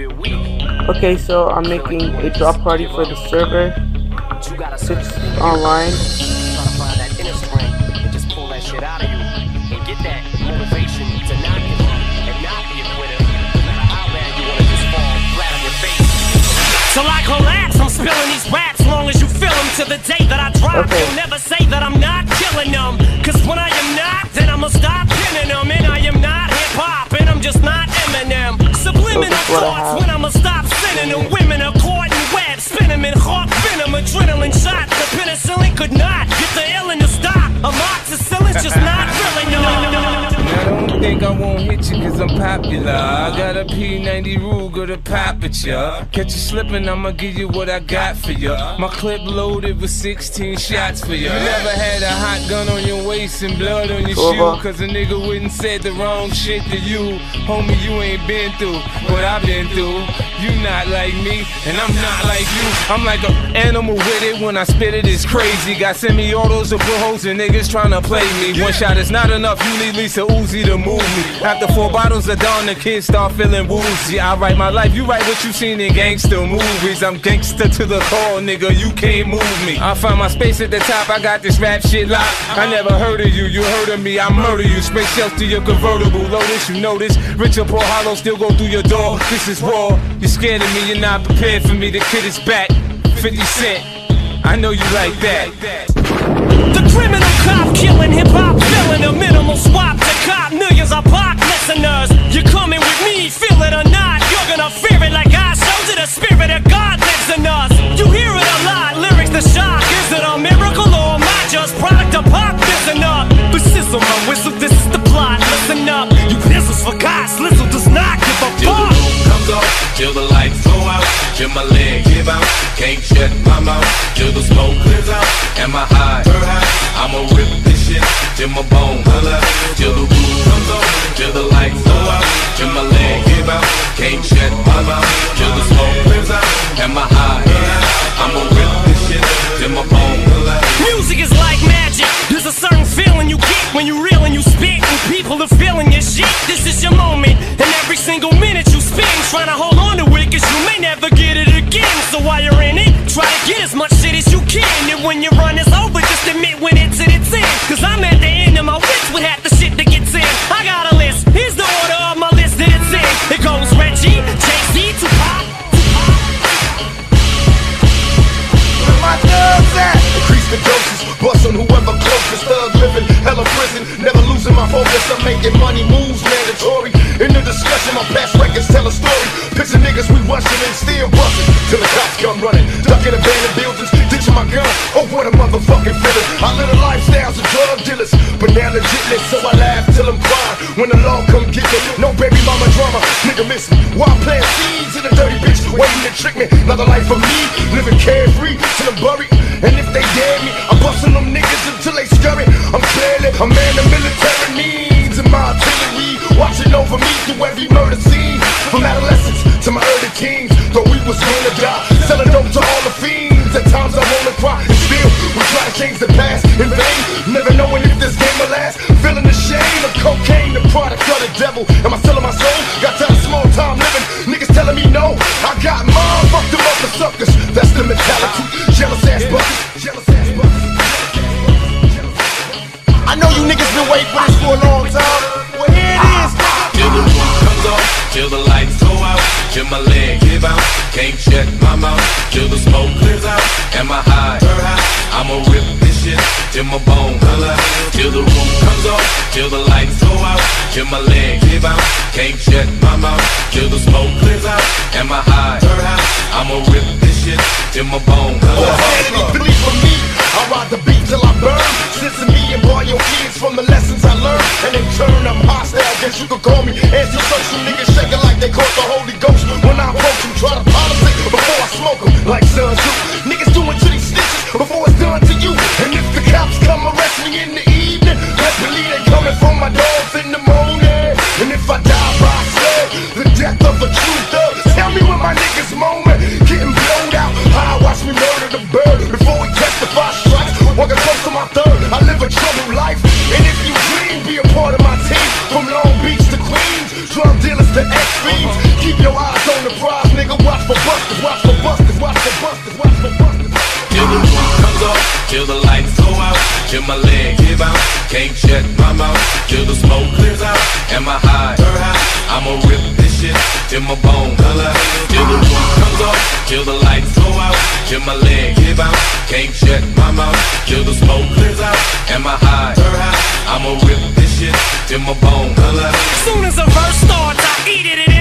Okay, so I'm making a drop party for the server. Six online. Try to find that inner strength and just pull that shit out of you. And get that motivation to not give up and not be a quitter. No matter how bad you wanna just fall flat on your face. So I collapse, I'm spilling these raps long as you feel them to the day that I drop. Okay. You'll never say that I'm not killing them. Thoughts have. when I'ma stop sending them. Women are caught in web, spin 'em in hawk venom, adrenaline shots. The penicillin could not get the illin to stop. Amoxicillin's just not really no. Now don't think I won't hit you cause I'm popular. I got a P90 Ruger to pop at ya. Catch you slipping, I'ma give you what I got for ya. My clip loaded with 16 shots for ya. You never had a hot gun on your waist and blood on your shoe cause a nigga wouldn't said the wrong shit to you. Homie, you ain't been through what I've been through. You not like me, and I'm not like you. I'm like an animal with it when I spit it, it's crazy. Got semi-autos and put holes and niggas trying to play me. One shot is not enough, you need Lisa Uzi to move me. After four bottles of Dawn, the kids start feeling woozy. I write my life, you write what you seen in gangster movies. I'm gangster to the core, nigga, you can't move me. I find my space at the top, I got this rap shit locked. I never heard of you, you heard of me, I murder you. Space shells to your convertible, Lotus, you know this. Richard Paul Hollow still go through your door. This is raw. You're scared of me, you're not prepared for me. The kid is back. 50 Cent. I know you like that. The criminal cop killing hip hop, filling a minimal swap to cop millions of pop listeners. You're coming with me, feel it or not. You're gonna fear it like I showed you. The spirit of God lives in us. You hear it a lot, lyrics the shock. Is it a miracle or am I just product of pop? Listen up, but sizzle my whistle. This is the plot. Listen up, you pistols for God. Slizzle my leg give out, can't shut my mouth, till the smoke clears out, am I high? I'ma rip this shit till my bone holla, till the roof comes on, till the lights go out, till my leg give out, can't shut my mouth, till the smoke clears out, am I high? I'ma rip this shit till my bone holla. Music is like magic. There's a certain feeling you get when you reel and you spit, and people are feeling your shit. This is your moment, and every single minute you spend trying to hold on can. And when your run is over, just admit when it's at its end. Cause I'm at the end of my wits with half the shit that gets in. I got a list, here's the order of my list that it's in. It goes Reggie, Jay-Z, Tupac. Where my thugs at? Increase the doses, bust on whoever closest. Thug living, hella prison, never losing my focus. I'm making money moves mandatory. In the discussion, my past records tell a story. Picture Oh, what a motherfucking feeling. I live a lifestyles of drug dealers, but now legitness, so I laugh till I'm crying. When the law come get me, no baby mama drama, nigga miss me. Why plant seeds in a dirty bitch, waiting to trick me? Another life for me, living carefree till I'm buried. And if they dare me, I'm busting them niggas until they scurry. I'm clearly a man of military needs and my artillery watching over me through every murder scene. From adolescence to my early teens, thought we was gonna die. Selling dope to all the fiends. At times I change the past in vain. Never knowing if this game will last. Feeling the shame of cocaine, the product of the devil. Am I selling my soul? Got time, small time living. Niggas telling me no. I got mine, fuck them other suckers. That's the mentality. Jealous ass buckets. Jealous ass buckets. I know you niggas been waiting for this for a long time. Well, here it is. Till the roof comes off, till the lights go out, till my leg give out, can't shut my mouth, till the smoke clears out, till my bone holla, till the roof comes off, till the lights go out, till my leg give out, can't shut my mouth, till the smoke clears out, am I high? I'ma rip this shit till my bone holla. Insanity, believe for me. I ride the beat till I burn. Listen me and borrow your kids from the lessons I learned. And in turn, I'm hostile. Guess you could call me antisocial. Niggas shaking like they caught the Holy Ghost. When I approach them, try to politic before I smoke them. Like Sun Tzu. Niggas doing to these stitches before it's done to you. And if the me in the evening, believe they coming from my dogs in the morning. And if I die by slug, the death of a true thug. Tell me when my niggas moment, getting blown out. How I watch me murder the bird before we testify strikes. Walking close to my third, I live a troubled life. And if you dream, be a part of my team. From Long Beach to Queens, drug dealers to X fiends. Keep your eyes on the prize. Nigga. Watch for busters, watch for busters, watch for busters, watch for busters. Comes off, till the lights go out, till my leg give out, can't shut my mouth, till the smoke clears out, and my high, high, I'ma rip this shit till my bone color, till the roof comes off, till the lights go out, till my leg give out, can't shut my mouth, till the smoke clears out, and my high, high, I'ma rip this shit till my bone color. Soon as a verse starts, I eat it.